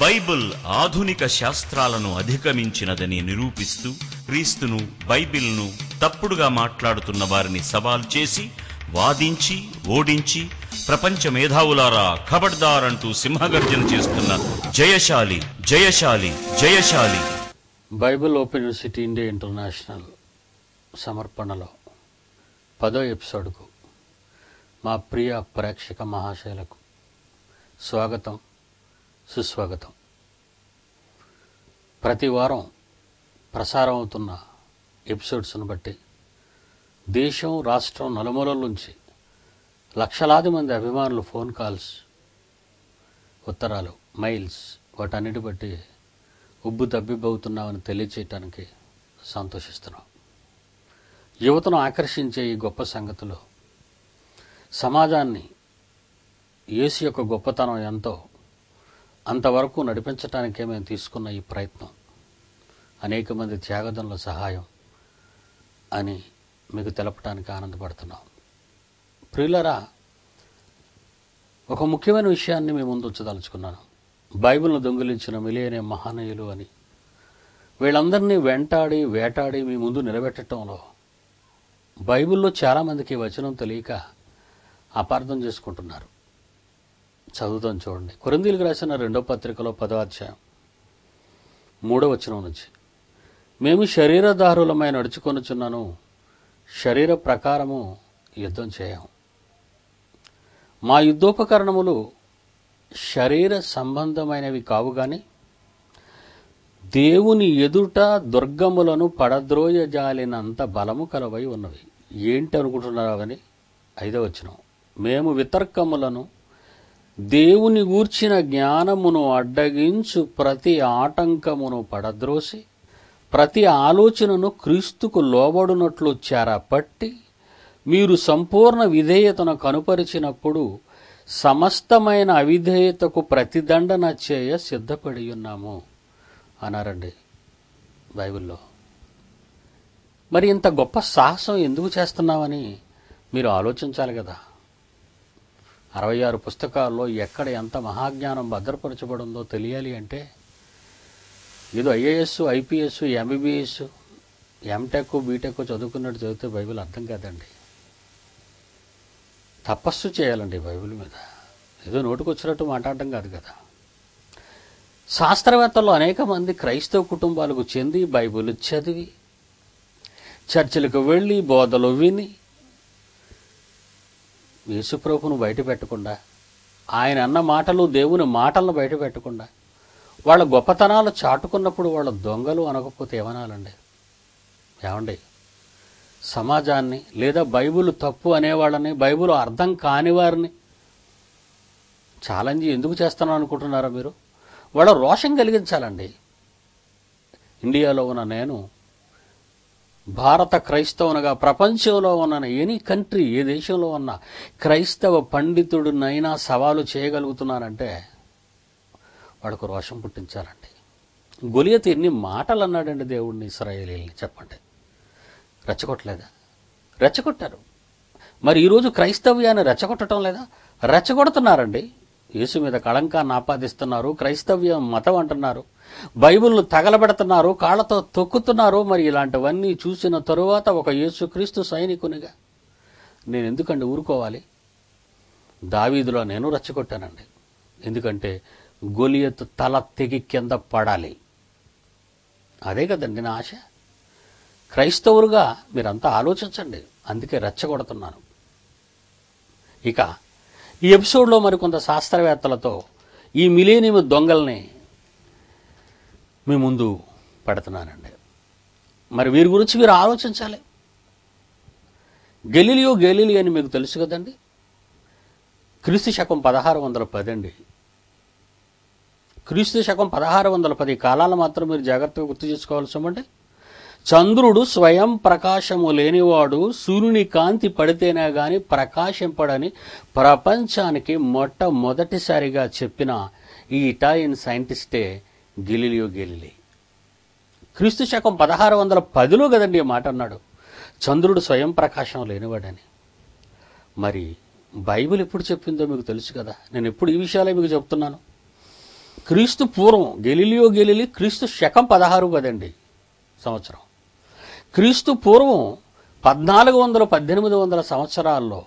Bible ఆధునిక శాస్త్రాలను అధిగమించినదని నిరూపిస్తూ క్రీస్తును బైబిల్ను తప్పుడుగా మాట్లాడుతున్న వారిని సవాల్ చేసి వాదించి ఓడించి ప్రపంచ మేధావులారా ఖబర్దార్ అంటూ సింహగర్జన చేస్తున్న జయశాలి జయశాలి జయశాలి. Bible open university India international సమర్పణలో పదో ఎపిసోడ్కు మా ప్రియ ప్రేక్షక మహాశైలకు స్వాగతం. సుస్వాగతం. ప్రతి వారం ప్రసారం అవుతున్న ఎపిసోడ్స్ను బట్టి దేశం రాష్ట్రం నలుమూలల నుంచి లక్షలాది మంది అభిమానులు ఫోన్ కాల్స్ ఉత్తరాలు మెయిల్స్ వాటన్నిటి బట్టి ఉబ్బు తబ్బిబ్బవుతున్నామని తెలియచేయటానికి సంతోషిస్తున్నాం. యువతను ఆకర్షించే ఈ గొప్ప సంగతులు సమాజాన్ని యేసు యొక్క గొప్పతనం ఎంతో అంతవరకు నడిపించటానికే మేము తీసుకున్న ఈ ప్రయత్నం. అనేక మంది త్యాగదంల సహాయం అని మీకు తెలపడానికి ఆనందపడుతున్నాం. ప్రియులరా ఒక ముఖ్యమైన విషయాన్ని మీ ముందు ఉంచదలుచుకున్నాను. బైబిల్ను దొంగిలించిన మిలియనే మహానీయులు అని. వీళ్ళందరినీ వెంటాడి వేటాడి మీ ముందు నిలబెట్టడంలో బైబిల్లో చాలామందికి వచనం తెలియక అపార్థం చేసుకుంటున్నారు. చదువుతాం చూడండి. కొరందీలకు రాసిన రెండో పత్రికలో పదో అధ్యాయం మూడో వచనం నుంచి. మేము శరీరదారులమై నడుచుకొనుచున్నాను శరీర ప్రకారము యుద్ధం చేయము మా యుద్ధోపకరణములు శరీర సంబంధమైనవి కావు కానీ దేవుని ఎదుట దుర్గములను పడద్రోయజాలినంత బలము కలవై ఉన్నవి. ఏంటి అనుకుంటున్నారు అవని? ఐదో మేము వితర్కములను దేవుని గూర్చిన జ్ఞానమును అడ్డగించు ప్రతి ఆటంకమును పడద్రోసి ప్రతి ఆలోచనను క్రీస్తుకు లోబడునట్లు చేరపట్టి మీరు సంపూర్ణ విధేయతను కనుపరిచినప్పుడు సమస్తమైన అవిధేయతకు ప్రతిదండన చేయ సిద్ధపడి ఉన్నాము అన్నారండి బైబిల్లో. మరి ఇంత గొప్ప సాహసం ఎందుకు చేస్తున్నామని మీరు ఆలోచించాలి కదా. అరవై ఆరు పుస్తకాల్లో ఎక్కడ ఎంత మహాజ్ఞానం భద్రపరచబడిందో తెలియాలి అంటే ఏదో IAS IPS MBBS MTech BTech చదువుకున్నట్టు చదివితే బైబిల్ అర్థం కాదండి. తపస్సు చేయాలండి బైబిల్ మీద. ఏదో నోటుకొచ్చినట్టు మాట్లాడటం కాదు కదా. శాస్త్రవేత్తలు అనేక మంది క్రైస్తవ కుటుంబాలకు చెంది బైబిల్ చదివి చర్చిలకు వెళ్ళి బోధలు విని యేసుప్రభును బయట పెట్టకుండా ఆయన అన్న మాటలు దేవుని మాటలను బయట పెట్టకుండా వాళ్ళ గొప్పతనాలు చాటుకున్నప్పుడు వాళ్ళ దొంగలు అనకపోతే ఏమనాలండి? ఏమండి? సమాజాన్ని లేదా బైబిల్ తప్పు అనేవాళ్ళని బైబుల్ అర్థం కాని వారిని ఛాలెంజ్ ఎందుకు చేస్తున్నాను అనుకుంటున్నారా మీరు? వాళ్ళ రోషం కలిగించాలండి. ఇండియాలో ఉన్న నేను భారత క్రైస్తవునిగా ప్రపంచంలో ఉన్న ఎనీ కంట్రీ ఏ దేశంలో ఉన్న క్రైస్తవ పండితుడినైనా సవాలు చేయగలుగుతున్నానంటే వాడికి రోషం పుట్టించాలండి. గొలియత ఎన్ని మాటలు అన్నాడండి దేవుడిని ఇస్రాయేలీని చెప్పండి. రెచ్చగొట్టలేదా? రెచ్చగొట్టారు. మరి ఈరోజు క్రైస్తవ్యాన్ని రెచ్చగొట్టడం లేదా? రెచ్చగొడుతున్నారండి. యేసు మీద కళంకాన్ని ఆపాదిస్తున్నారు క్రైస్తవ్యం మతం అంటున్నారు. బైబిల్ను తగలబెడుతున్నారు కాళ్ళతో తొక్కుతున్నారు మరి ఇలాంటివన్నీ చూసిన తరువాత ఒక యేసుక్రీస్తు సైనికునిగా నేను ఎందుకండి ఊరుకోవాలి? దావీదులో నేను రచ్చగొట్టానండి. ఎందుకంటే గొలియత్ తల తెగి కింద పడాలి. అదే కదండి నా ఆశ. క్రైస్తవులుగా మీరంతా ఆలోచించండి. అందుకే రెచ్చగొడుతున్నాను. ఇక ఈ ఎపిసోడ్లో మరికొంత శాస్త్రవేత్తలతో ఈ మిలేనియం దొంగల్ని మీ ముందు పెడుతున్నానండి. మరి వీరి గురించి మీరు ఆలోచించాలి. గెలిలియో గెలిలి అని మీకు తెలుసు కదండి? క్రీస్తు శకం పదహారు వందల పది అండి క్రీస్తు శకం పదహారు వందల పది కాలాలు మాత్రం మీరు జాగ్రత్తగా గుర్తు చేసుకోవాల్సి చంద్రుడు స్వయం ప్రకాశము లేనివాడు సూర్యుని కాంతి పడితేనే గాని ప్రకాశింపడని ప్రపంచానికి మొట్టమొదటిసారిగా చెప్పిన ఈ ఇటాలియన్ సైంటిస్టే గెలిలియో గెలిలి. క్రీస్తు శకం పదహారు వందల పదిలో కదండి ఈ మాట అన్నాడు. చంద్రుడు స్వయం ప్రకాశం లేనివాడని. మరి బైబిల్ ఎప్పుడు చెప్పిందో మీకు తెలుసు కదా. నేను ఎప్పుడు ఈ విషయాలే మీకు చెప్తున్నాను. క్రీస్తు పూర్వం గెలిలియో గెలిలి క్రీస్తు శకం పదహారు కదండి సంవత్సరం. క్రీస్తు పూర్వం పద్నాలుగు వందల పద్దెనిమిది వందల సంవత్సరాల్లో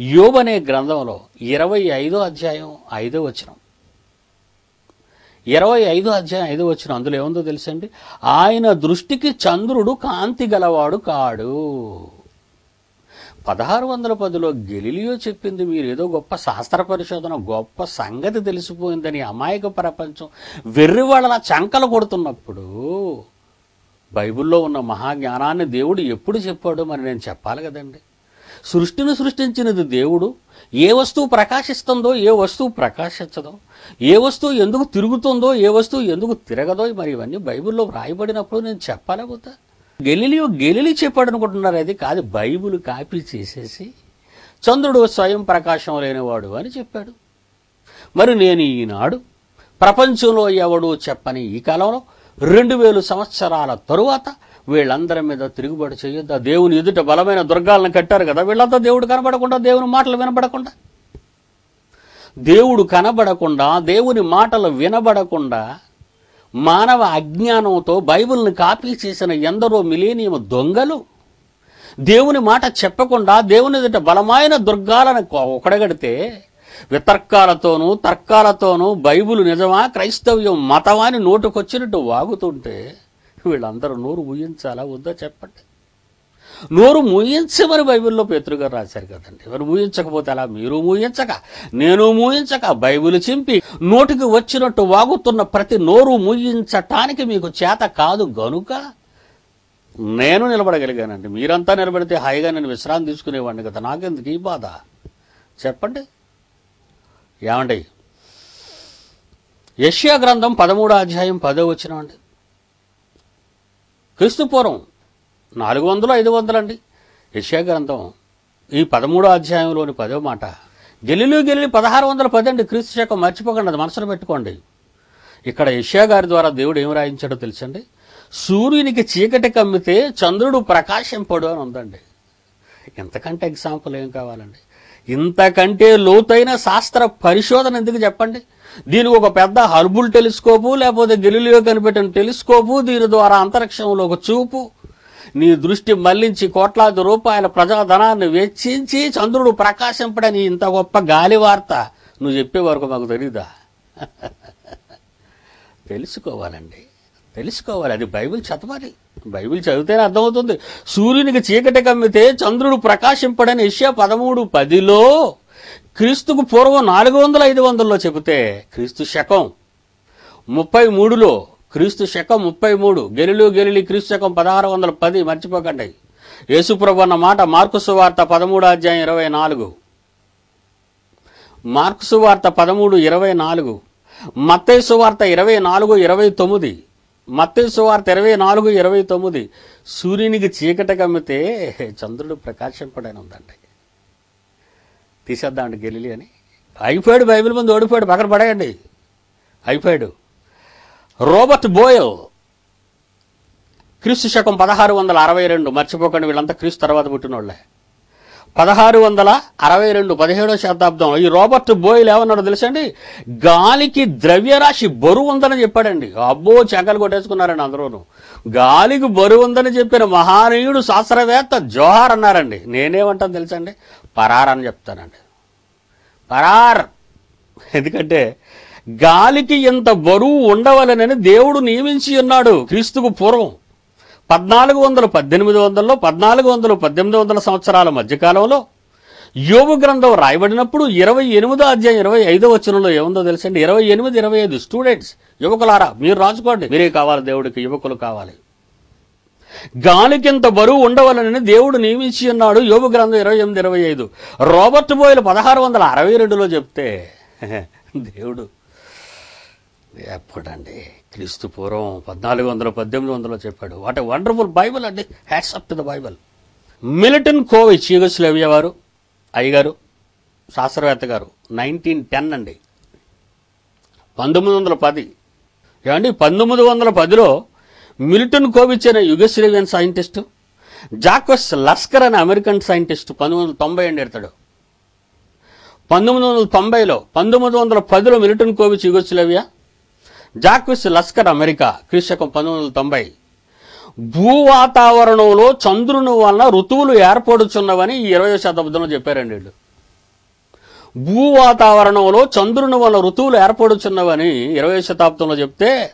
యోబ్ అనే గ్రంథంలో ఇరవై ఐదో అధ్యాయం ఐదో వచనం ఇరవై ఐదు అధ్యాయం ఐదు వచ్చిన అందులో ఏముందో తెలుసండి? ఆయన దృష్టికి చంద్రుడు కాంతి గలవాడు కాడు. పదహారు వందల పదిలో గెలిలియో చెప్పింది మీరు ఏదో గొప్ప శాస్త్ర పరిశోధన గొప్ప సంగతి తెలిసిపోయిందని అమాయక ప్రపంచం వెర్రివాళ్ళ చంకలు కొడుతున్నప్పుడు బైబిల్లో ఉన్న మహాజ్ఞానాన్ని దేవుడు ఎప్పుడు చెప్పాడో మరి నేను చెప్పాలి కదండి? సృష్టిని సృష్టించినది దేవుడు. ఏ వస్తువు ప్రకాశిస్తుందో ఏ వస్తువు ప్రకాశించదో ఏ వస్తువు ఎందుకు తిరుగుతుందో ఏ వస్తువు ఎందుకు తిరగదో మరి ఇవన్నీ బైబిల్లో వ్రాయబడినప్పుడు నేను చెప్పాలేకపోతా గెలిలియో గెలిలి చెప్పాడు అనుకుంటున్నారు అది కాదు బైబిల్ కాపీ చేసేసి చంద్రుడు స్వయం ప్రకాశం లేనివాడు అని చెప్పాడు. మరి నేను ఈనాడు ప్రపంచంలో ఎవడు చెప్పని ఈ కాలంలో రెండు వేలు సంవత్సరాల తరువాత వీళ్ళందరి మీద తిరుగుబాటు చేయొద్దా? దేవుని ఎదుట బలమైన దుర్గాలను కట్టారు కదా. వీళ్ళంతా దేవుడు కనబడకుండా దేవుని మాటలు వినబడకుండా. దేవుడు కనబడకుండా దేవుని మాటలు వినబడకుండా మానవ అజ్ఞానంతో బైబిల్ని కాపీ చేసిన ఎందరో మిలేనియం దొంగలు. దేవుని మాట చెప్పకుండా దేవుని ఎదుట బలమైన దుర్గాలను ఒకడగడితే వితర్కాలతోనూ తర్కాలతోనూ బైబుల్ నిజమా క్రైస్తవ్యం మతమా అని నోటుకొచ్చినట్టు వాగుతుంటే వీళ్ళందరూ నోరు ఊహించాలా వద్దా చెప్పండి. నోరు మూయించమని బైబిల్లో పేతృగారు రాశారు కదండి. ఎవరు మూయించకపోతే అలా మీరు మూయించక నేను మూయించక బైబిల్ చింపి నోటికి వచ్చినట్టు వాగుతున్న ప్రతి నోరు మూయించటానికి మీకు చేత కాదు గనుక నేను నిలబడగలిగానండి. మీరంతా నిలబడితే హాయిగా నేను విశ్రాంతి తీసుకునేవాడిని కదా. నాకెందుకు ఈ బాధ? చెప్పండి. ఏమండి? యష్యా గ్రంథం పదమూడో అధ్యాయం పదో వచ్చినవండి క్రీస్తుపూర్వం నాలుగు వందలు ఐదు వందలండి. యశ్యా గ్రంథం ఈ పదమూడో అధ్యాయంలోని పదో మాట. గెలిలు గెలిలి పదహారు వందల పది అండి క్రీస్తు శకం మర్చిపోకండి అది మనసులో పెట్టుకోండి. ఇక్కడ యష్యా గారి ద్వారా దేవుడు ఏం రాయించాడో తెలుసండి? సూర్యునికి చీకటి కమ్మితే చంద్రుడు ప్రకాశింపడు అని ఉందండి. ఇంతకంటే ఎగ్జాంపుల్ ఏం కావాలండి? ఇంతకంటే లోతైన శాస్త్ర పరిశోధన ఎందుకు చెప్పండి? దీనికి ఒక పెద్ద హర్బుల్ టెలిస్కోపు లేకపోతే గెలిలియో కనిపెట్టిన టెలిస్కోపు దీని ద్వారా అంతరిక్షంలో ఒక చూపు నీ దృష్టి మళ్ళించి కోట్లాది రూపాయల ప్రజాధనాన్ని వెచ్చించి చంద్రుడు ప్రకాశింపడని ఇంత గొప్ప గాలి వార్త నువ్వు చెప్పే వరకు మాకు తెలీదా? తెలుసుకోవాలండి. తెలుసుకోవాలి. అది బైబిల్ చదవాలి. బైబిల్ చదివితేనే అర్థమవుతుంది. సూర్యునికి చీకటి కమ్మితే చంద్రుడు ప్రకాశింపడని ఇష్యా పదమూడు పదిలో క్రీస్తుకు పూర్వం నాలుగు వందల ఐదు వందల్లో చెబితే క్రీస్తు శకం ముప్పై మూడులో క్రీస్తు శకం ముప్పై మూడు. గెలిలు గెలిలి క్రీస్తు శకం పదహారు వందల పది. మర్చిపోకండి. యేసుప్రభు అన్న మాట మార్కుసు వార్త పదమూడు అధ్యాయం ఇరవై నాలుగు. మార్కు వార్త పదమూడు ఇరవై నాలుగు. మత్తేసు వార్త ఇరవై నాలుగు ఇరవై తొమ్మిది. మత్తేసు వార్త ఇరవై నాలుగు ఇరవై తొమ్మిది. సూర్యునికి చీకటి కమ్మితే చంద్రుడు ప్రకాశింపడని ఉందండి. తీసేద్దామండి గెలిలి అని. అయిపోయాడు బైబిల్ ముందు ఓడిపోయాడు. పక్కన పడేయండి. అయిపోయాడు. Robert Boyle. క్రీస్తు శకం పదహారు వందల అరవై రెండు మర్చిపోకండి వీళ్ళంతా క్రీస్తు తర్వాత పుట్టినోళ్ళే. పదహారు వందల అరవై రెండు పదిహేడో శతాబ్దం ఈ రాబర్ట్ బోయిల్ ఏమన్నాడో తెలుసండి? గాలికి ద్రవ్యరాశి బరువు ఉందని చెప్పాడండి. అబ్బో చెక్కలు కొట్టేసుకున్నారండి అందరూను. గాలికి బరువు ఉందని చెప్పిన మహానీయుడు శాస్త్రవేత్త జోహార్ అన్నారండి. నేనేమంటాను తెలుసండి? పరార్ అని చెప్తానండి. పరార్. ఎందుకంటే గాలికి ఇంత బరువు ఉండవలనని దేవుడు నియమించి ఉన్నాడు. క్రీస్తుకు పూర్వం పద్నాలుగు వందల పద్దెనిమిది వందల్లో పద్నాలుగు వందల పద్దెనిమిది వందల సంవత్సరాల మధ్యకాలంలో యోగు గ్రంథం రాయబడినప్పుడు ఇరవై ఎనిమిదో అధ్యాయం ఇరవై ఐదో వచనంలో ఏముందో తెలుసండి? ఇరవై ఎనిమిది ఇరవై ఐదు స్టూడెంట్స్ యువకులారా మీరు రాసుకోండి. మీరే కావాలి దేవుడికి యువకులు కావాలి. గాలికింత బరువు ఉండవలనని దేవుడు నియమించి ఉన్నాడు. యోగు గ్రంథం ఇరవై ఎనిమిది ఇరవై ఐదు. రాబర్ట్ బోయల్ పదహారు వందల అరవై రెండులో చెప్తే దేవుడు ఎప్పుడండి? క్రీస్తు పూర్వం పద్నాలుగు వందల పద్దెనిమిది వందలో చెప్పాడు. వాట్ ఎ వండర్ఫుల్ బైబిల్ అండి. Hats up to the Bible Milankovitch Yugoslavia వారు అయ్యగారు శాస్త్రవేత్త గారు నైన్టీన్ టెన్ అండి. పంతొమ్మిది వందల పది. ఏమండి? పంతొమ్మిది వందల పదిలో మిలిటన్ కోవిచ్ అనే యుగస్లేవియన్ సైంటిస్ట్ జాక్వస్ లస్కర్ అనే అమెరికన్ సైంటిస్ట్ పంతొమ్మిది వందల తొంభై అండి ఎడతాడు. పంతొమ్మిది వందల తొంభైలో పంతొమ్మిది వందల పదిలో Milutin కోవిచ్ Yugoslavia Jacques Lashkar America క్రీశకం పంతొమ్మిది వందల తొంభై. భూ వాతావరణంలో చంద్రుని వలన ఋతువులు ఏర్పడుచున్నవని ఈ ఇరవై శతాబ్దంలో చెప్పారండి వీళ్ళు. భూ వాతావరణంలో చంద్రుని వలన ఋతువులు ఏర్పడుచున్నవని ఇరవై శతాబ్దంలో చెప్తే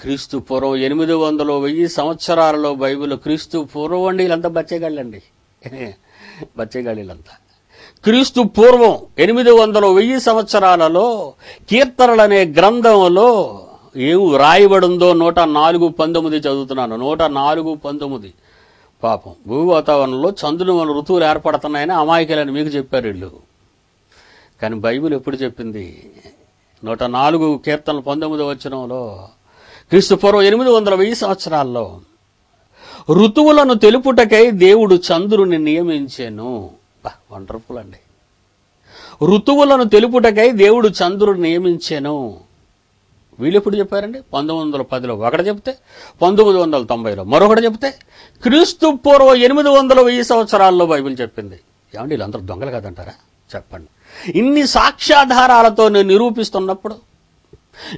క్రీస్తు పూర్వం ఎనిమిది వందలు వెయ్యి సంవత్సరాలలో బైబిల్ క్రీస్తు పూర్వం అండి వీళ్ళంతా బచ్చేగాళ్ళండి. బచ్చేగాళ్ళంతా క్రీస్తు పూర్వం ఎనిమిది వందల వెయ్యి సంవత్సరాలలో కీర్తనలనే గ్రంథంలో ఏం రాయబడిందో నూట నాలుగు పంతొమ్మిది చదువుతున్నాను. నూట నాలుగు పంతొమ్మిది. పాపం. భూ వాతావరణంలో చంద్రుని వల్ల ఋతువులు ఏర్పడుతున్నాయని అమాయకులని మీకు చెప్పారు వీళ్ళు. కానీ బైబిల్ ఎప్పుడు చెప్పింది? నూట నాలుగు కీర్తనలు పంతొమ్మిది వచ్చినంలో క్రీస్తు పూర్వం ఎనిమిది వందల వెయ్యి సంవత్సరాల్లో ఋతువులను తెలుపుటకై దేవుడు చంద్రుని నియమించాను. వండర్ఫుల్ అండి. ఋతువులను తెలుపుటకై దేవుడు చంద్రుడు నియమించాను. వీళ్ళు ఎప్పుడు చెప్పారండి? పంతొమ్మిది వందల పదిలో. ఒకటి చెప్తే పంతొమ్మిది వందల తొంభైలో. మరొకటి చెప్తే క్రీస్తు పూర్వం ఎనిమిది వందల వెయ్యి సంవత్సరాల్లో బైబిల్ చెప్పింది. ఏమండి వీళ్ళందరూ దొంగలు కదంటారా? చెప్పండి. ఇన్ని సాక్ష్యాధారాలతో నేను నిరూపిస్తున్నప్పుడు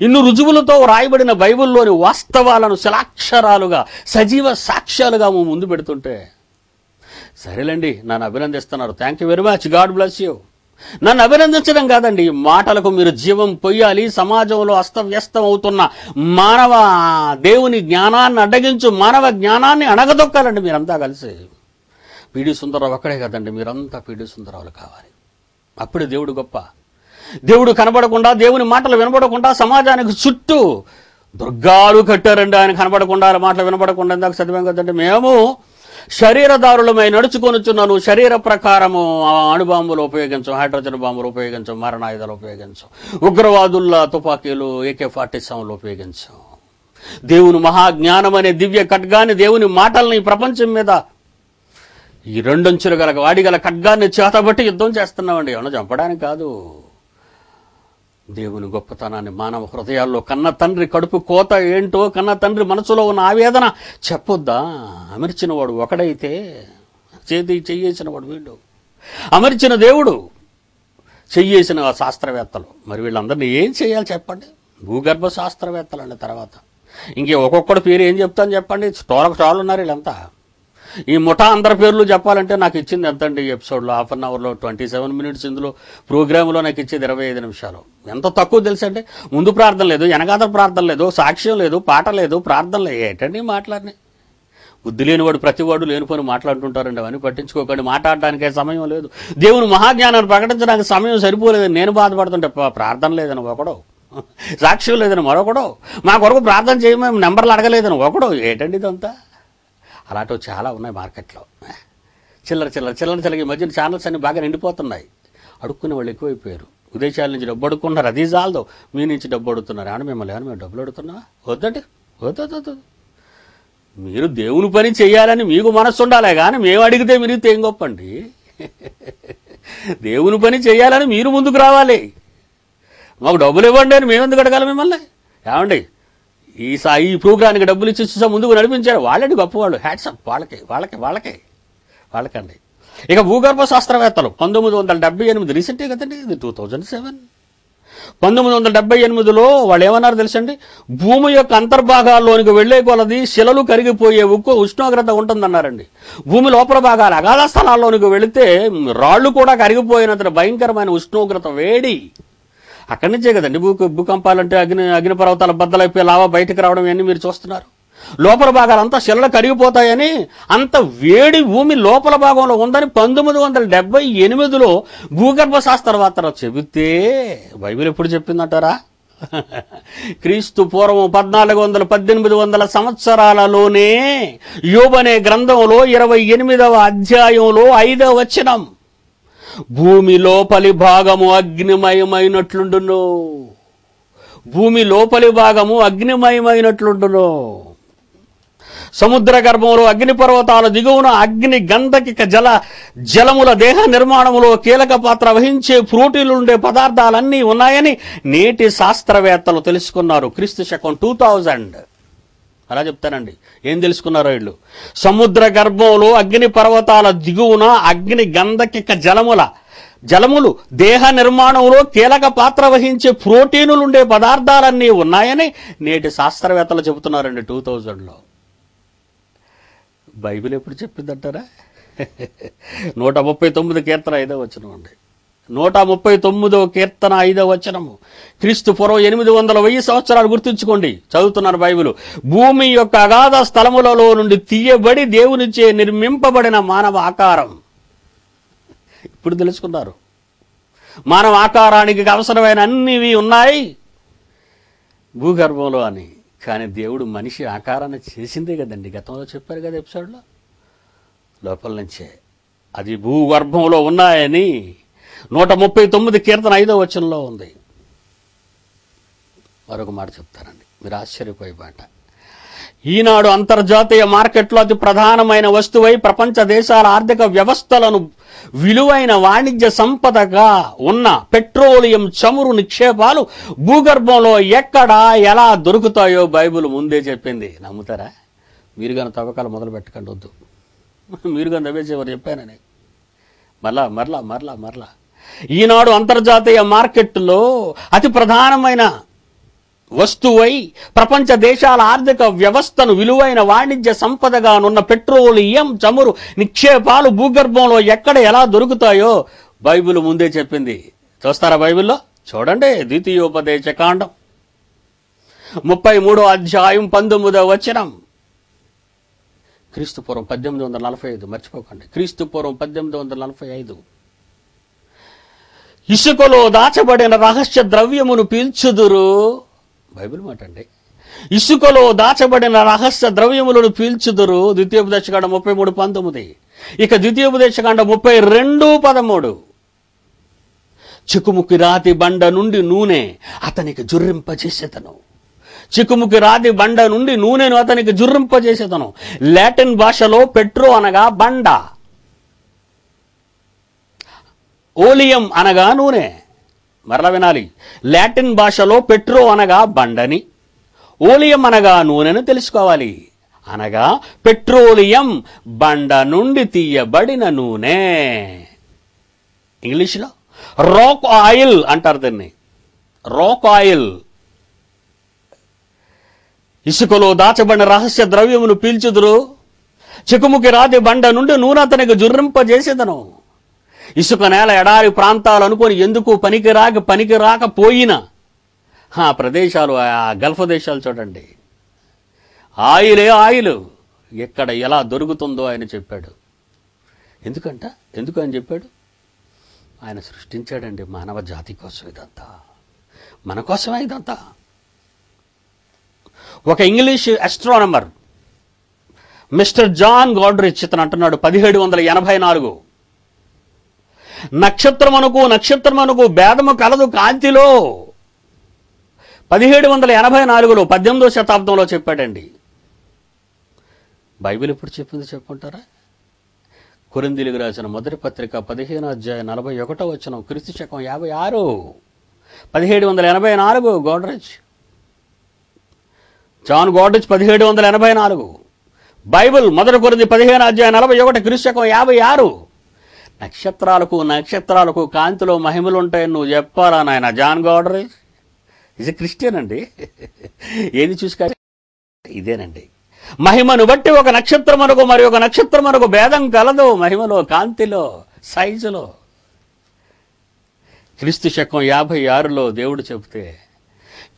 ఇన్ని రుజువులతో రాయబడిన బైబిల్లోని వాస్తవాలను శిలాక్షరాలుగా సజీవ సాక్ష్యాలుగా ముందు పెడుతుంటే సరేలేండి నన్ను అభినందిస్తున్నారు. Thank you very much God bless you నన్ను అభినందించడం కాదండి మాటలకు మీరు జీవం పొయ్యాలి సమాజంలో అస్తవ్యస్తం అవుతున్న మానవ దేవుని జ్ఞానాన్ని అడ్డగించు మానవ జ్ఞానాన్ని అణగదొక్కాలండి మీరంతా కలిసి. పీడి సుందరరావు ఒక్కడే కదండి మీరంతా పీడి సుందరరావులు కావాలి. అప్పుడు దేవుడు గొప్ప. దేవుడు కనబడకుండా దేవుని మాటలు వినబడకుండా సమాజానికి చుట్టూ దుర్గాలు కట్టారండి ఆయన కనబడకుండా మాటలు వినబడకుండా ఇందాక చదివాం కదండి మేము శరీరదారులమై నడుచుకొనుచున్నాను. శరీర ప్రకారము అణుబాంబులు ఉపయోగించం హైడ్రోజన్ బాంబులు ఉపయోగించం మరణాయుధాలు ఉపయోగించం ఉగ్రవాదుల తుపాకీలు ఏకే ఫార్టీ సెవెన్లు ఉపయోగించం దేవుని మహాజ్ఞానం అనే దివ్య ఖడ్గాన్ని దేవుని మాటల్ని ఈ ప్రపంచం మీద ఈ రెండంచులు గల వాడిగల ఖడ్గాన్ని చేతబట్టి యుద్ధం చేస్తున్నామండి. ఏమన్నా చంపడానికి కాదు. దేవుని గొప్పతనాన్ని మానవ హృదయాల్లో కన్న తండ్రి కడుపు కోత ఏంటో కన్న తండ్రి మనసులో ఉన్న ఆవేదన చెప్పొద్దా? అమర్చిన వాడు ఒకడైతే చేతి చెయ్యేసిన వాడు. వీడు అమర్చిన దేవుడు చెయ్యేసిన శాస్త్రవేత్తలు. మరి వీళ్ళందరినీ ఏం చేయాలి చెప్పండి? భూగర్భ శాస్త్రవేత్తలు అండి తర్వాత. ఇంకే ఒక్కొక్కడి పేరు ఏం చెప్తాను చెప్పండి? స్టోరకు స్టాల్ ఉన్నారు వీళ్ళంతా. ఈ ముఠా అందరి పేర్లు చెప్పాలంటే నాకు ఇచ్చింది ఎంత అండి ఈ ఎపిసోడ్లో హాఫ్ అన్ అవర్లో ట్వంటీ సెవెన్ మినిట్స్ ఇందులో. ప్రోగ్రాంలో నాకు ఇచ్చేది ఇరవై ఐదు నిమిషాలు. ఎంత తక్కువ తెలుసు అంటే ముందు ప్రార్థన లేదు వెనకాదర ప్రార్థన లేదు సాక్ష్యం లేదు పాట లేదు ప్రార్థన లేదు. ఏంటండి మాట్లాడినాయి బుద్ధి లేనివాడు ప్రతివాడు లేనిపోని మాట్లాడుతుంటారండి అవన్నీ పట్టించుకోకండి. మాట్లాడడానికే సమయం లేదు. దేవుని మహాజ్ఞానాన్ని ప్రకటించడానికి సమయం సరిపోలేదని నేను బాధపడుతుంటే ప్రార్థన లేదని ఒకడో? సాక్ష్యం లేదని మరొకడో? మా కొరకు ప్రార్థన చేయమని నెంబర్లు అడగలేదని ఒకడో? ఏంటండి ఇదంతా? అలాంటివి చాలా ఉన్నాయి మార్కెట్లో. చిల్లర చిల్లర చిల్లర చిల్లర ఈ మధ్యన ఛానల్స్ అన్ని బాగా నిండిపోతున్నాయి. అడుక్కునే వాళ్ళు ఎక్కువైపోయారు. విదేశాల నుంచి డబ్బు అడుక్కున్నారు. అది చాలదు. మీ నుంచి డబ్బు అడుగుతున్నారు. అని మిమ్మల్ని? ఏమైనా మేము డబ్బులు అడుగుతున్నావా? వద్దండి. వద్దు వద్దు, మీరు దేవుని పని చేయాలని మీకు మనస్సు ఉండాలే కానీ మేము అడిగితే మీరు ఏం గొప్పండి? దేవుని పని చేయాలని మీరు ముందుకు రావాలి. మాకు డబ్బులు ఇవ్వండి అని మేము ఎందుకు అడగాలి మిమ్మల్ని? ఏమండి? ఈ సా ఈ ప్రోగ్రానికి డబ్బులు ఇచ్చి చూసా ముందుకు నడిపించారు వాళ్ళండి గొప్పవాళ్ళు. హ్యాట్సప్ వాళ్ళకి వాళ్ళకి వాళ్ళకి. వాళ్ళకండి. ఇక భూగర్భ శాస్త్రవేత్తలు పంతొమ్మిది వందల డెబ్బై ఎనిమిది రీసెంటే కదండి? ఇది టూ థౌజండ్ సెవెన్. పంతొమ్మిది వందల డెబ్బై ఎనిమిదిలో వాళ్ళు ఏమన్నారు తెలుసండి? భూమి యొక్క అంతర్భాగాల్లోనికి వెళ్ళే కొలది శిలలు కరిగిపోయే ఉక్కు ఉష్ణోగ్రత ఉంటుందన్నారండి. భూమి లోపల భాగాలు అగాధ స్థలాల్లోనికి వెళితే రాళ్ళు కూడా కరిగిపోయినంత భయంకరమైన ఉష్ణోగ్రత వేడి. అక్కడి నుంచే కదండి. భూ భూకంపాలంటే అగ్ని అగ్నిపర్వతాల బద్దలైపోయి లావా బయటకు రావడం ఇవన్నీ మీరు చూస్తున్నారు. లోపల భాగాలంతా శిలలు కరిగిపోతాయని అంత వేడి భూమి లోపల భాగంలో ఉందని పంతొమ్మిది వందల డెబ్బై ఎనిమిదిలో భూగర్భ శాస్త్రవేత్తలు చెబితే బైబిల్ ఎప్పుడు చెప్పిందంటారా? క్రీస్తు పూర్వం పద్నాలుగు వందల పద్దెనిమిది వందల సంవత్సరాలలోనే యోబనే గ్రంథంలో ఇరవై ఎనిమిదవ అధ్యాయంలో ఐదవ వచనం భూమి లోపలి భాగము అగ్నిమయమైనట్లుండును. భూమి లోపలి భాగము అగ్నిమయమైనట్లుండును. సముద్ర గర్భంలో అగ్ని పర్వతాల దిగువన అగ్ని గంధకిక జల జలముల దేహ నిర్మాణములో కీలక పాత్ర వహించే ప్రోటీన్లు ఉండే పదార్థాలన్నీ ఉన్నాయని నేటి శాస్త్రవేత్తలు తెలుసుకున్నారు. క్రీస్తు శకం టూ థౌజండ్ అలా చెప్తానండి. ఏం తెలుసుకున్నారో వీళ్ళు? సముద్ర గర్భంలో అగ్ని పర్వతాల దిగువన అగ్ని గంధకిక జలముల జలములు దేహ నిర్మాణంలో కీలక పాత్ర వహించే ప్రోటీనులు ఉండే పదార్థాలన్నీ ఉన్నాయని నేటి శాస్త్రవేత్తలు చెబుతున్నారండి టూ థౌజండ్లో. బైబిల్ ఎప్పుడు చెప్పిందంటారా? నూట ముప్పై తొమ్మిది కీర్తన ఐదో వచ్చినండి నూట ముప్పై తొమ్మిదో కీర్తన ఐదో వచనము. క్రీస్తు పూర్వం ఎనిమిది వందల వెయ్యి సంవత్సరాలు గుర్తుంచుకోండి. చదువుతున్నారు బైబిల్. భూమి యొక్క అగాధ స్థలములలో నుండి తీయబడి దేవునిచే నిర్మింపబడిన మానవ ఆకారం. ఇప్పుడు తెలుసుకున్నారు. మానవ ఆకారానికి అవసరమైన అన్నివి ఉన్నాయి. భూగర్భంలో అని. కానీ దేవుడు మనిషి ఆకారాన్ని చేసిందే కదండి. గతంలో చెప్పారు కదా ఎపిసోడ్లో. లోపల నుంచే. అది భూగర్భంలో ఉన్నాయని. నూట ముప్పై తొమ్మిది కీర్తన ఐదో వచనంలో ఉంది. మరొక మాట చెప్తానండి. మీరు ఆశ్చర్యపోయే మాట. ఈనాడు అంతర్జాతీయ మార్కెట్లో అతి ప్రధానమైన వస్తువై ప్రపంచ దేశాల ఆర్థిక వ్యవస్థలను విలువైన వాణిజ్య సంపదగా ఉన్న పెట్రోలియం చమురు నిక్షేపాలు భూగర్భంలో ఎక్కడ ఎలా దొరుకుతాయో బైబిల్ ముందే చెప్పింది. నమ్ముతారా? మీరు కానీ తవ్వకాలు మొదలు పెట్టకండి వద్దు. మీరు కానీ నవ్వేసేవారు చెప్పానని మరలా మరలా మరలా మరలా. ఈనాడు అంతర్జాతీయ మార్కెట్లో అతి ప్రధానమైన వస్తువై ప్రపంచ దేశాల ఆర్థిక వ్యవస్థను విలువైన వాణిజ్య సంపదగానున్న పెట్రోలియం చమురు నిక్షేపాలు భూగర్భంలో ఎక్కడ ఎలా దొరుకుతాయో బైబిల్ ముందే చెప్పింది. చూస్తారా బైబిల్లో? చూడండి ద్వితీయోపదేశ కాండం ముప్పై మూడో అధ్యాయం పంతొమ్మిదో వచనం. క్రీస్తు పూర్వం పద్దెనిమిది వందల నలభై ఐదు మర్చిపోకండి. క్రీస్తు పూర్వం పద్దెనిమిది వందల నలభై ఐదు. ఇసుకలో దాచబడిన రహస్య ద్రవ్యమును పీల్చుదురు. బైబిల్ మాట అండి ఇసుకలో దాచబడిన రహస్య ద్రవ్యములను పీల్చుదురు. ద్వితీయోపదేశకాండ ముప్పై మూడు పంతొమ్మిది. ఇక ద్వితీయోపదేశకాండ ముప్పై రెండు పదమూడు. చిక్కుముక్కి రాతి బండ నుండి నూనె అతనికి జుర్రింపజేసేతను చికుముకి రాతి బండ నుండి నూనెను అతనికి జుర్రింపజేసేతను లాటిన్ భాషలో పెట్రో అనగా బండ. ఓలియం అనగా నూనె. మరల వినాలి. లాటిన్ భాషలో పెట్రో అనగా బండని ఓలియం అనగా నూనెను తెలుసుకోవాలి. అనగా పెట్రోలియం బండ నుండి తీయబడిన నూనె. ఇంగ్లీష్లో రాక్ ఆయిల్ అంటారు దీన్ని. Rock oil. ఇసుకలో దాచబడిన రహస్య ద్రవ్యమును పీల్చుదురు. చెకుముకి రాతి బండ నుండి నూనె అతనికి జుర్రింపజేసేదను. ఇసుక నేల ఎడారి ప్రాంతాలు అనుకొని ఎందుకు పనికిరాక పనికిరాక పనికి ఆ ప్రదేశాలు ఆ గల్ఫ్ దేశాలు చూడండి. ఆయిలే ఆయిల్. ఎక్కడ ఎలా దొరుకుతుందో ఆయన చెప్పాడు. ఎందుకంట? ఎందుకు ఆయన చెప్పాడు? ఆయన సృష్టించాడండి మానవ జాతి కోసం ఇదంతా. మన కోసమే ఇదంతా. ఒక English astronomer mister John Goodricke ఇతను అంటున్నాడు పదిహేడు వందల ఎనభై నాలుగు. నక్షత్రమనుకు నక్షత్రమనుకు భేదము కలదు కాంతిలో. పదిహేడు వందల ఎనభై నాలుగులో పద్దెనిమిదో శతాబ్దంలో చెప్పాడండి. బైబిల్ ఎప్పుడు చెప్పింది చెప్పుకుంటారా? కొరిందిలికి రాసిన మొదటి పత్రిక పదిహేను అధ్యాయం నలభై ఒకటో వచ్చిన క్రీస్తు శకం యాభై ఆరు. పదిహేడు వందల ఎనభై నాలుగు గోడ్రేజ్. జాన్ గోడ్రెజ్ పదిహేడు వందల ఎనభై నాలుగు. బైబిల్ మొదటి కొరింది పదిహేను అధ్యాయం నలభై ఒకటి క్రీస్తు శకం యాభై ఆరు. నక్షత్రాలకు నక్షత్రాలకు కాంతిలో మహిమలు ఉంటాయని నువ్వు చెప్పాలా నాయన? జాన్ గోడ్రేజ్ ఇది క్రిస్టియన్ అండి? ఏది చూసుకో? ఇదేనండి. మహిమను బట్టి ఒక నక్షత్రమనకు మరి ఒక నక్షత్రమనకు భేదం కలదు మహిమలో కాంతిలో సైజులో. క్రీస్తు శకం యాభై ఆరులో దేవుడు చెబితే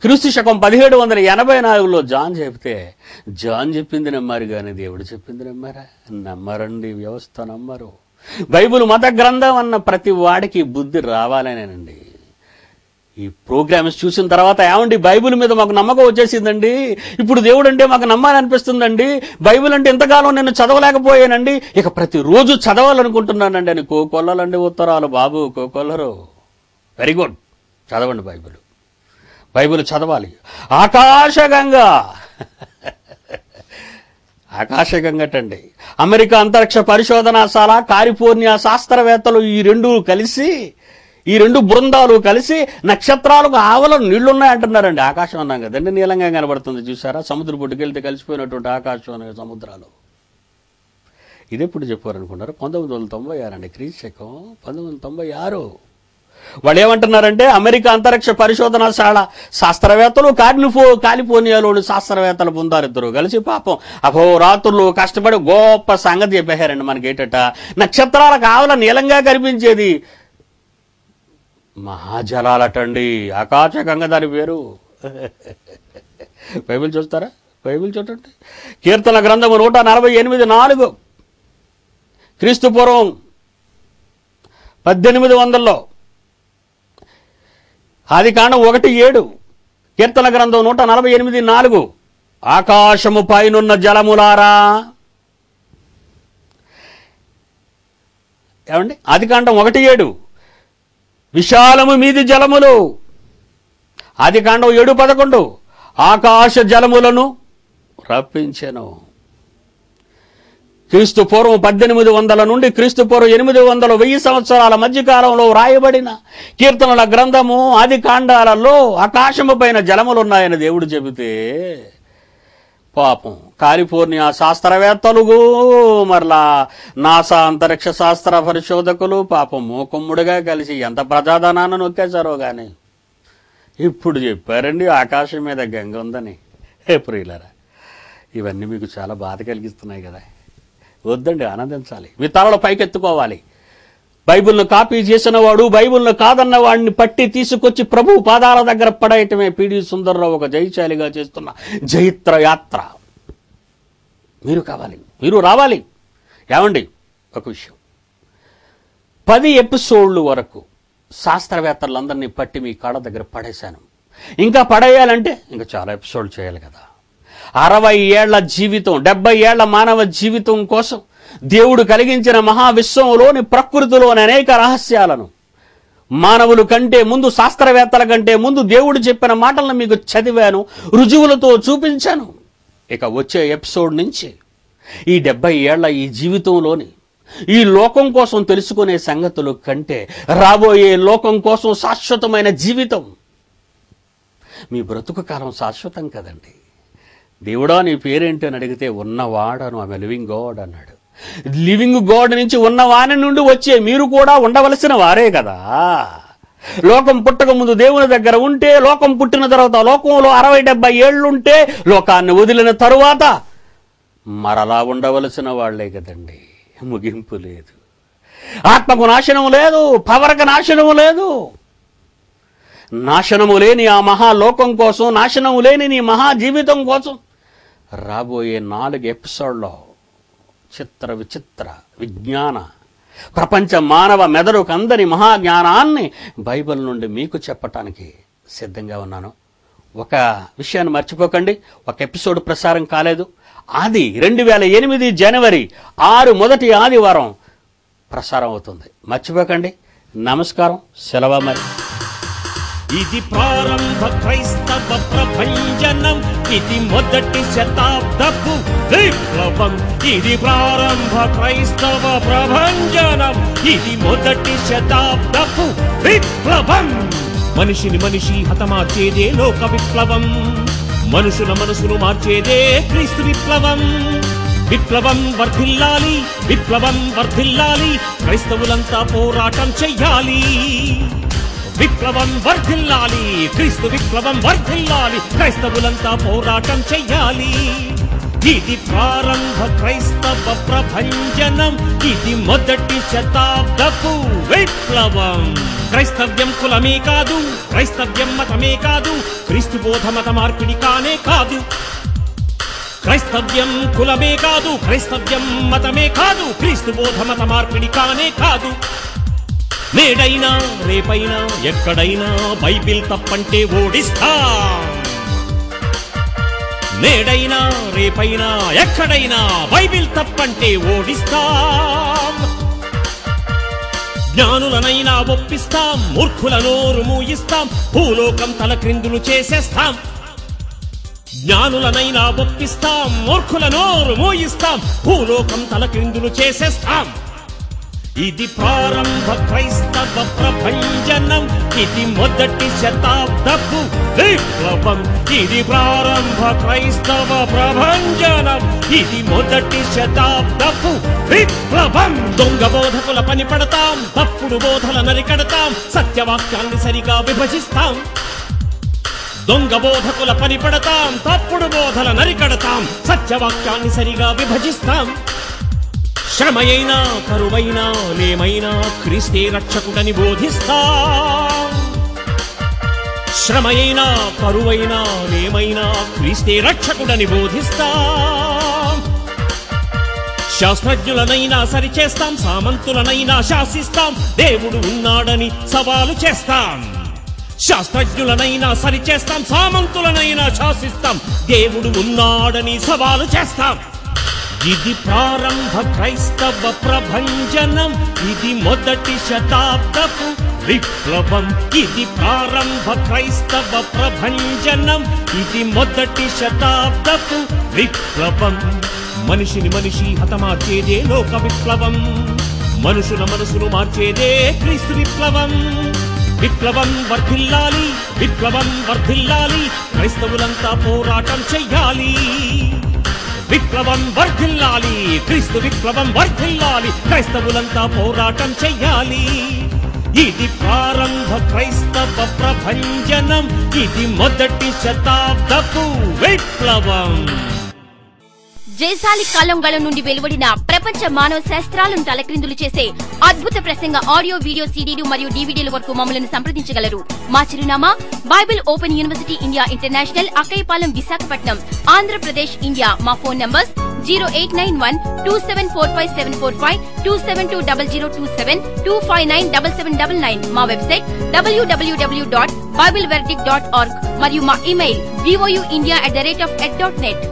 క్రీస్తు శకం పదిహేడు వందల ఎనభై నాలుగులో జాన్ చెబితే జాన్ చెప్పింది నమ్మారు కానీ దేవుడు చెప్పింది నమ్మారా? నమ్మరండి వ్యవస్థ నమ్మరు. బైబుల్ మత గ్రంథం అన్న ప్రతి వాడికి బుద్ధి రావాలనేనండి. ఈ ప్రోగ్రామ్స్ చూసిన తర్వాత ఏమండి బైబిల్ మీద మాకు నమ్మకం వచ్చేసిందండి? ఇప్పుడు దేవుడు అంటే మాకు నమ్మాలనిపిస్తుందండి? బైబిల్ అంటే ఇంతకాలం నేను చదవలేకపోయానండి? ఇక ప్రతిరోజు చదవాలనుకుంటున్నానండి అని కోకొల్లలండి ఉత్తరాలు బాబు కోకొల్లరు. వెరీ గుడ్ చదవండి బైబిల్. బైబిల్ చదవాలి. ఆకాశగంగా. ఆకాశగంగటండి. అమెరికా అంతరిక్ష పరిశోధనాశాల కాలిఫోర్నియా శాస్త్రవేత్తలు ఈ రెండు కలిసి ఈ రెండు బృందాలు కలిసి నక్షత్రాలకు ఆవలం నీళ్ళున్నాయంటున్నారండి. ఆకాశం అన్నాం కదండి నీలంగా కనబడుతుంది చూసారా సముద్ర పుట్టుకెళ్తే కలిసిపోయినటువంటి ఆకాశం అనే సముద్రాలు. ఇది ఎప్పుడు పంతొమ్మిది వందల తొంభై ఆరు అండి. క్రీశకం పంతొమ్మిది వందల తొంభై ఆరు. వాళ్ళు ఏమంటున్నారంటే అమెరికా అంతరిక్ష పరిశోధనశాల శాస్త్రవేత్తలు కాలిఫో కాలిఫోర్నియాలోని శాస్త్రవేత్తలు పొందారు ఇద్దరు కలిసి పాపం అహోరాత్రులు కష్టపడి గొప్ప సంగతి చెప్పారండి మనకి ఏంటట నక్షత్రాల కావల నీలంగా కనిపించేది మహాజలాలటండి. ఆకాశగంగ దాని పేరు. బైబిల్ చూస్తారా? బైబిల్ చూడండి. కీర్తన గ్రంథము నూట నలభై ఎనిమిది నాలుగు. క్రీస్తుపూర్వం పద్దెనిమిది వందల్లో ఆది కాండం ఒకటి ఏడు. కీర్తన గ్రంథం నూట నలభై ఎనిమిది నాలుగు. ఆకాశము పైనున్న జలములారా. ఏమండి? ఆది కాండం ఒకటి ఏడు. విశాలము మీది జలములు. ఆది కాండం ఏడు పదకొండు. ఆకాశ జలములను రప్పించెను. క్రీస్తు పూర్వం పద్దెనిమిది వందల నుండి క్రీస్తు పూర్వం ఎనిమిది వందల వెయ్యి సంవత్సరాల మధ్యకాలంలో వ్రాయబడిన కీర్తనల గ్రంథము ఆది కాండాలలో ఆకాశము పైన జలములున్నాయని దేవుడు చెబితే పాపం. కాలిఫోర్నియా శాస్త్రవేత్తలు మరలా నాసా అంతరిక్ష శాస్త్ర పరిశోధకులు పాపం మూకుమ్ముడిగా కలిసి ఎంత ప్రజాధనాన్ని నొక్కేశారో కానీ ఇప్పుడు చెప్పారండి ఆకాశం మీద గంగ ఉందని. హే ప్రియులరా ఇవన్నీ మీకు చాలా బాధ కలిగిస్తున్నాయి కదా. వద్దండి ఆనందించాలి. మీ తలలో పైకెత్తుకోవాలి. బైబిల్ను కాపీ చేసిన వాడు బైబిల్ను కాదన్న వాడిని పట్టి తీసుకొచ్చి ప్రభు పాదాల దగ్గర పడేయటమే పీడి సుందర్రావు ఒక జయశాలిగా చేస్తున్న జైత్ర యాత్ర మీరు కావాలి మీరు రావాలి. ఏమండి? ఒక విషయం. పది ఎపిసోడ్లు వరకు శాస్త్రవేత్తలందరినీ పట్టి మీ కాళ్ళ దగ్గర పడేశాను. ఇంకా పడేయాలంటే ఇంకా చాలా ఎపిసోడ్ చేయాలి కదా. అరవై ఏళ్ళ జీవితం డెబ్బై ఏళ్ళ మానవ జీవితం కోసం దేవుడు కలిగించిన మహావిశ్వంలోని ప్రకృతిలోని అనేక రహస్యాలను మానవులు కంటే ముందు శాస్త్రవేత్తల కంటే ముందు దేవుడు చెప్పిన మాటలను మీకు చదివాను రుజువులతో చూపించాను. ఇక వచ్చే ఎపిసోడ్ నుంచి ఈ డెబ్బై ఏళ్ళ ఈ జీవితంలోని ఈ లోకం కోసం తెలుసుకునే సంగతులు కంటే రాబోయే లోకం కోసం శాశ్వతమైన జీవితం మీ బ్రతుకు కాలం శాశ్వతం కదండి. దేవుడా నీ పేరేంటి అని అడిగితే ఉన్నవాడను ఆమె లివింగ్ గాడ్ అన్నాడు. లివింగ్ గాడ్ నుంచి ఉన్నవాని నుండి వచ్చే మీరు కూడా ఉండవలసిన వారే కదా. లోకం పుట్టక ముందు దేవుని దగ్గర ఉంటే లోకం పుట్టిన తర్వాత లోకంలో అరవై డెబ్బై ఏళ్ళుంటే లోకాన్ని వదిలిన తరువాత మరలా ఉండవలసిన వాళ్ళే కదండి. ముగింపు లేదు. ఆత్మకు నాశనం లేదు పవర్కు నాశనం లేదు. నాశనము లేని ఆ మహాలోకం కోసం నాశనము లేని నీ మహా జీవితం కోసం రాబోయే నాలుగు ఎపిసోడ్లో చిత్ర విచిత్ర విజ్ఞాన ప్రపంచ మానవ మెదడుకు అందని మహాజ్ఞానాన్ని బైబిల్ నుండి మీకు చెప్పటానికి సిద్ధంగా ఉన్నాను. ఒక విషయాన్ని మర్చిపోకండి. ఒక ఎపిసోడ్ ప్రసారం కాలేదు. అది రెండు వేల ఎనిమిది జనవరి ఆరు మొదటి ఆదివారం ప్రసారం అవుతుంది. మర్చిపోకండి. నమస్కారం. సెలవు మరి. ఇది ప్రారంభ క్రైస్తవ ప్రభంజనం ఇది మొదటి శతాబ్దపు విప్లవం. ఇది ప్రారంభ క్రైస్తవ ప్రభంజనం ఇది మొదటి శతాబ్దపు విప్లవం. మనిషిని మనిషి హతమార్చేదే లోక విప్లవం. మనుషుల మనసును మార్చేదే క్రీస్తు విప్లవం. విప్లవం వర్ధిల్లాలి విప్లవం వర్ధిల్లాలి క్రైస్తవులంతా పోరాటం చెయ్యాలి. విప్లవం వర్ధిల్లాలి క్రీస్తు విప్లవం వర్ధిల్లాలి క్రైస్తవులంతా పోరాటం చెయ్యాలి. ఇది ప్రారంభ క్రైస్తవ ప్రభంజనం ఇది మొదటి శతాబ్దపు విప్లవం. క్రైస్తవ్యం కులమే కాదు క్రైస్తవ్యం మతమే కాదు క్రీస్తు బోధ మత మార్పిడి కానే కాదు. క్రైస్తవ్యం కులమే కాదు క్రైస్తవ్యం మతమే కాదు క్రీస్తు బోధ మత మార్పిడి కానే కాదు. నేడైనా రేపైనా ఎక్కడైనా బైబిల్ తప్పంటే ఓడిస్తా. నేడైనా రేపైనా ఎక్కడైనా బైబిల్ తప్పంటే ఓడిస్తాం. జ్ఞానులనైనా ఒప్పిస్తాం మూర్ఖుల నోరు మూయిస్తాం భూలోకం తల క్రిందులు చేసేస్తాం. జ్ఞానులనైనా ఒప్పిస్తాం మూర్ఖుల నోరు మూయిస్తాం భూలోకం తల క్రిందులు చేసేస్తాం. ఇది ప్రారంభ క్రైస్తవ ప్రభంజనం. ఇది మొదటి శతాబ్దపు విప్లవం. ఇది ప్రారంభ క్రైస్తవ ప్రభంజనం. ఇది మొదటి శతాబ్దపు విప్లవం. దొంగ బోధకుల పని పడతాం. తప్పుడు బోధల నరికడతాం సత్యవాక్యాన్ని సరిగా విభజిస్తాం. దొంగ బోధకుల పని పడతాం. తప్పుడు బోధల నరికడతాం సత్యవాక్యాన్ని సరిగా విభజిస్తాం. శ్రమయైనా కరువైనా లేమైనా క్రీస్తే రక్షకుడని బోధిస్తాం. శ్రమయైనా కరువైనా లేమైనా క్రీస్తే రక్షకుడని బోధిస్తాం. శాస్త్రజ్ఞులనైనా సరిచేస్తాం సామంతులనైనా శాసిస్తాం దేవుడు ఉన్నాడని సవాలు చేస్తాం. శాస్త్రజ్ఞులనైనా సరిచేస్తాం సామంతులనైనా శాసిస్తాం దేవుడు ఉన్నాడని సవాలు చేస్తాం. ఇది ప్రారంభ క్రైస్తవ ప్రభంజనం ఇది మొదటి శతాబ్దపు విప్లవం. ఇది ప్రారంభ క్రైస్తవ ప్రభంజనం ఇది మొదటి శతాబ్దపు విప్లవం. మనిషిని మనిషి హతమార్చేదే లోక విప్లవం. మనుషుల మనసును మార్చేదే క్రీస్తు విప్లవం. విప్లవం వర్ధిల్లాలి విప్లవం వర్ధిల్లాలి క్రైస్తవులంతా పోరాటం చెయ్యాలి. విప్లవం వర్ధిల్లాలి క్రీస్తు విప్లవం వర్ధిల్లాలి క్రైస్తవులంతా పోరాటం చెయ్యాలి. ఇది ప్రారంభ క్రైస్తవ ప్రభంజనం ఇది మొదటి శతాబ్దపు విప్లవం. జయశాలి కాలంగళం నుండి వెలువడిన ప్రపంచ మానవ శాస్త్రాలను తలక్రిందులు చేసే అద్భుత ప్రసంగ ఆడియో వీడియో సీడీలు మరియు డీవీడీల వరకు మమ్మల్ని సంప్రదించగలరు. మా చిరునామా Bible open university India international Akkayyapalem Visakhapatnam Andhra Pradesh India. మా phone numbers zero eight nine one two seven four five seven four five two seven two double zero two seven two five nine double seven double nine. మా website WWW dot Bible dot org మరియు మా email VOU India at the rate of at dot net